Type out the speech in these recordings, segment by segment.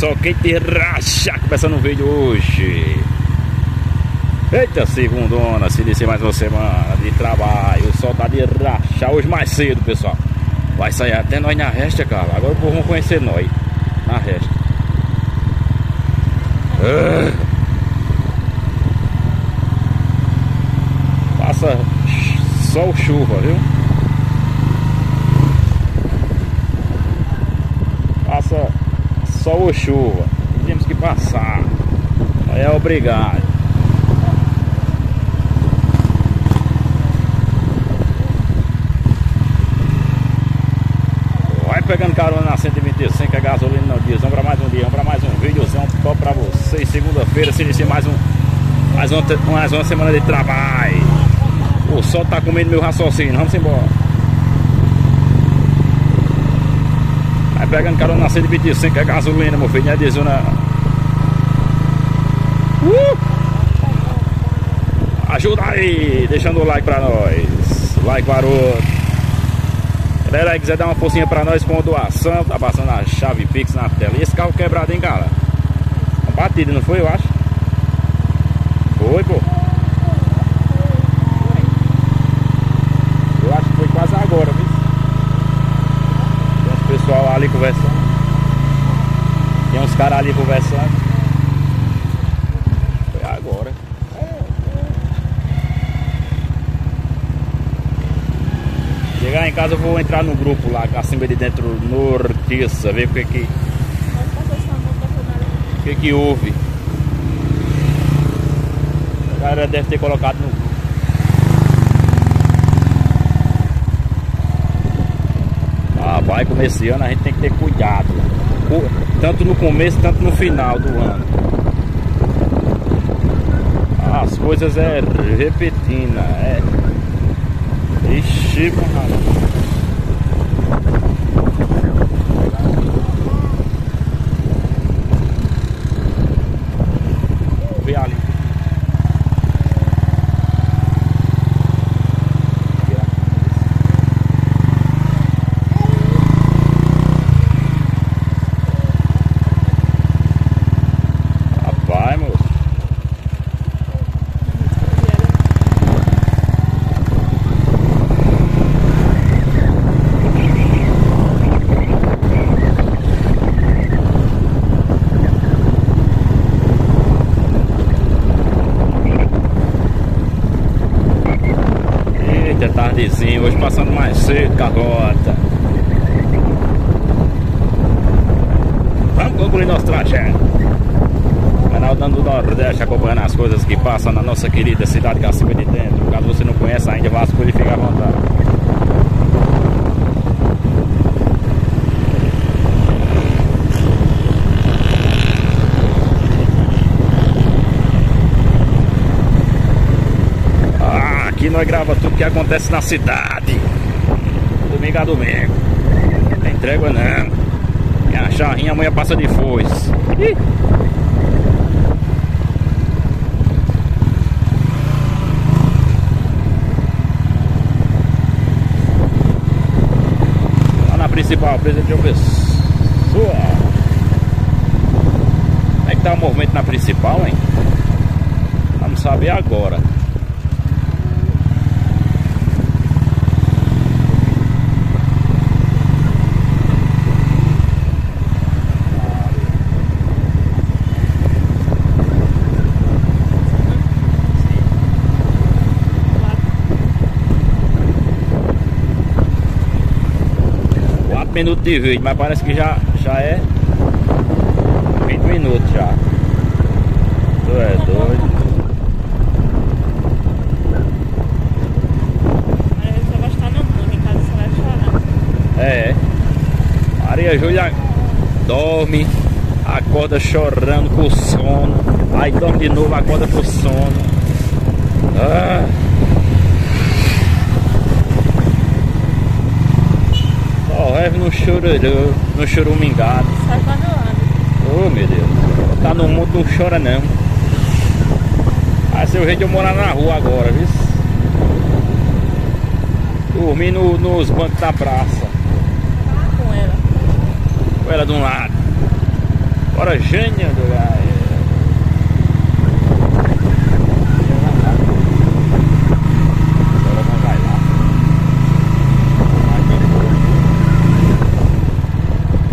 Só quem te racha começando o vídeo hoje. Eita, segundona, se descer mais uma semana de trabalho. Sol tá de rachar hoje mais cedo, pessoal. Vai sair até nós na resta, cara. Agora o povo vão conhecer nós na resta. Ah. Passa sol chuva, viu? Passa sol ou chuva. Temos que passar. É obrigado. Vai pegando carona na 125, é gasolina no dia. Vamos pra mais um dia, vamos pra mais um vídeozão top pra vocês. Segunda-feira se inicia mais um. Mais uma, mais uma semana de trabalho. O sol tá comendo meu raciocínio. Vamos embora. Vai pegando carona na 125, é gasolina, meu filho. Não é diesel, não. Uh! Ajuda aí, deixando o like pra nós. Like, garoto. Galera aí quiser dar uma forcinha pra nós com doação, tá passando a chave Pix na tela. E esse carro quebrado, hein, cara? Uma batida, não foi, eu acho? Foi, pô. Eu acho que foi quase agora, viu? Tem uns pessoal ali conversando. Tem uns caras ali conversando. Foi agora. Chegar em casa eu vou entrar no grupo lá, acima de dentro Nortiça, ver o que que, o que que houve. O cara deve ter colocado no grupo. Ah, vai começando, a gente tem que ter cuidado. Tanto no começo, tanto no final do ano. As coisas é repetindo, é Ixi, mano. Vê ali. Rapaz, moço. Eita, tardezinho, hoje passando mais cedo com a rota. Vamos concluir nosso trajeto. Canal Dando Nordeste acompanhando as coisas que passam na nossa querida cidade Cacimba de Dentro. Caso você não conheça ainda, vá e fica à vontade. Ah, aqui nós gravamos tudo que acontece na cidade. Domingo a domingo. Não tem trégua não. Minha charrinha amanhã passa de foice. Ih. Lá na principal, presidente de uma pessoa. Como é que tá o movimento na principal, hein? Vamos saber agora. Minutos de vídeo, mas parece que já, já é 20 minutos já. Tu é doido. É. Maria Júlia dorme, acorda chorando com sono, aí dorme de novo, acorda com sono. Ah. Só leve no chororô, no chorumingado. Oh meu Deus, tá no mundo não chora não. Vai ser o jeito de eu morar na rua agora, viu? Dormir no- nos bancos da praça. com ela. Com ela de um lado. Bora, Jânia do Gaia.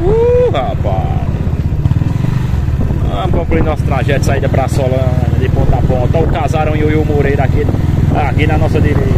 Uh, rapaz. Concluir nosso trajeto de saída para Solana, de ponta a ponta. Olha o casarão e o Moreira aqui, aqui na nossa direita.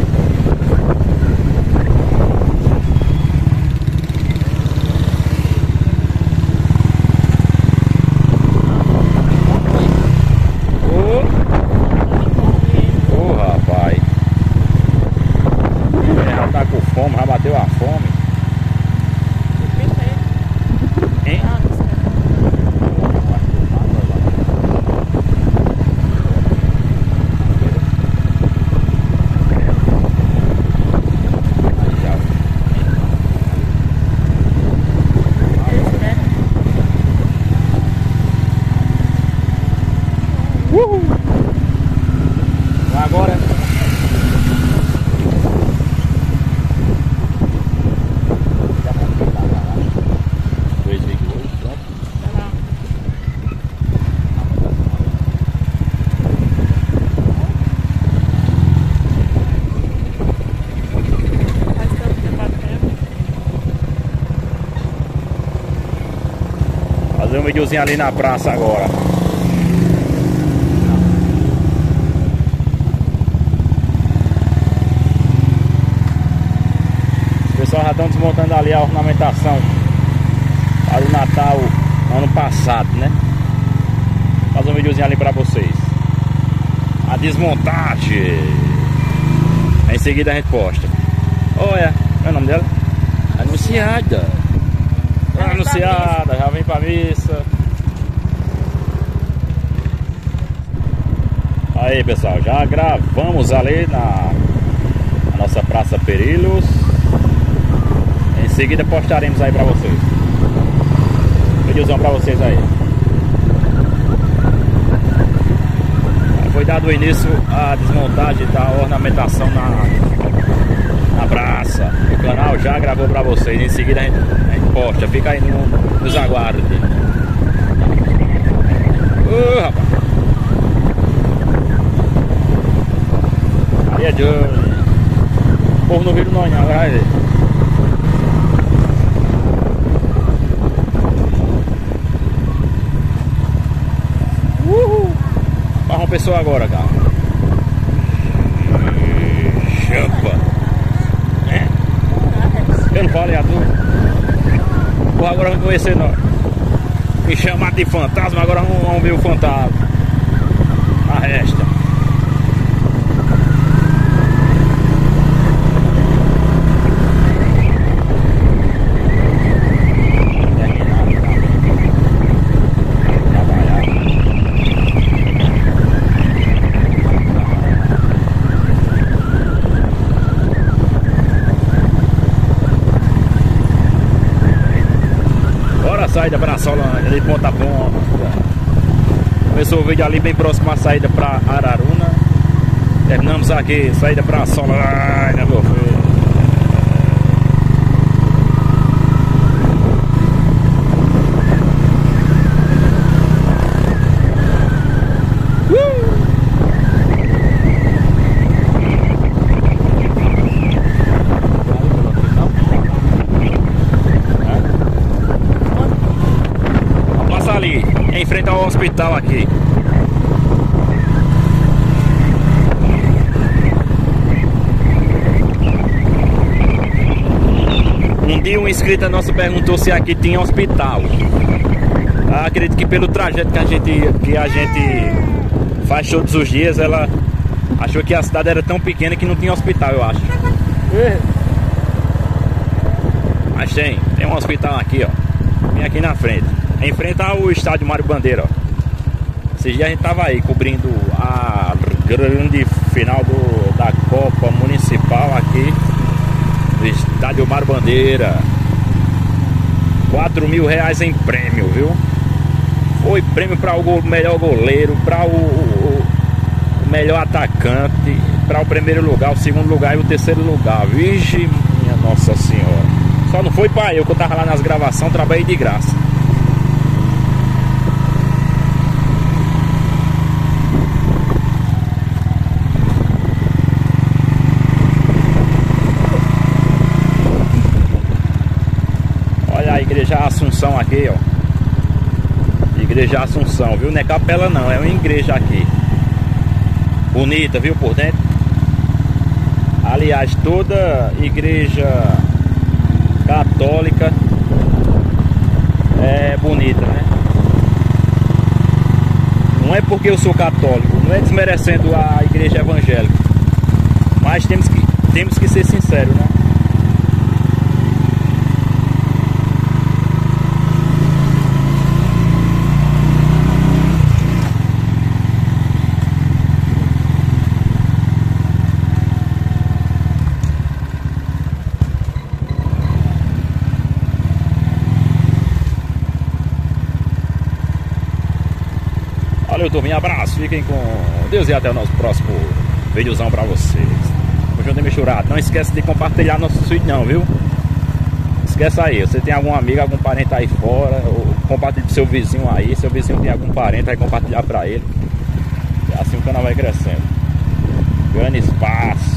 Fazer um videozinho ali na praça agora. O pessoal já estão desmontando ali a ornamentação para o Natal ano passado, né? Fazer um videozinho ali para vocês. A desmontagem. Em seguida a gente posta. Olha, é o nome dela? Anunciada. Anunciada, já vem pra missa. Aí pessoal, já gravamos ali na, na nossa Praça Perilhos. Em seguida postaremos aí pra vocês. Videozão pra vocês aí. Foi dado início à desmontagem da ornamentação na, praça. O canal já gravou pra vocês. Em seguida a gente, a gente posta. Fica aí no, nos aguarde. Uh, rapaz. Aí é Johnny. O povo não viu nós não, vai ver. Uhul. Faz uma pessoa agora, cara. Champa. É. Eu não falei a tu. Porra, agora vamos conhecer nós. Me chamar de fantasma, agora vamos, ver o fantasma. A resta. Bora saída para Solândia, de ponta a ponta. Começou o vídeo ali bem próximo à saída para Araruna. Terminamos aqui, saída para Solândia, meu filho. Passa ali, em frente ao hospital aqui. Um dia uma inscrita nossa perguntou se aqui tinha hospital. Ah, acredito que pelo trajeto que a gente que a gente faz todos os dias, ela achou que a cidade era tão pequena que não tinha hospital, eu acho. Mas tem, tem um hospital aqui, ó. Bem aqui na frente. Em frente ao estádio Mário Bandeira, ó. Esses dias a gente tava aí cobrindo a grande final do, da Copa Municipal aqui do estádio Mário Bandeira. 4 mil reais em prêmio, viu? Foi prêmio para o melhor goleiro, para o, o- o melhor atacante, para o primeiro lugar, o segundo lugar e o terceiro lugar. Vixe, minha Nossa Senhora. Só não foi para eu que eu tava lá nas gravações, trabalhei de graça. Igreja Assunção, viu? Não é capela não, é uma igreja aqui. Bonita, viu, por dentro? Aliás, toda igreja católica é bonita, né? Não é porque eu sou católico, não é desmerecendo a igreja evangélica. Mas temos que, temos que ser sinceros, né? Fiquem com Deus e até o nosso próximo videozão pra vocês. Conjunto Misturado. Não esquece de compartilhar nosso vídeo não, viu? Esquece aí. Você tem algum amigo, algum parente aí fora, ou compartilhe pro seu vizinho aí. Seu vizinho tem algum parente, vai compartilhar pra ele. E assim o canal vai crescendo. Grande espaço.